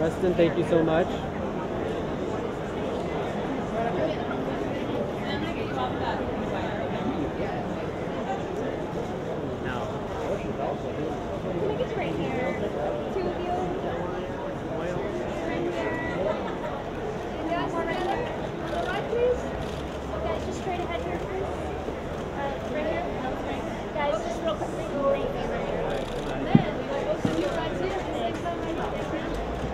Weston, thank you so much.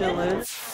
chillin'.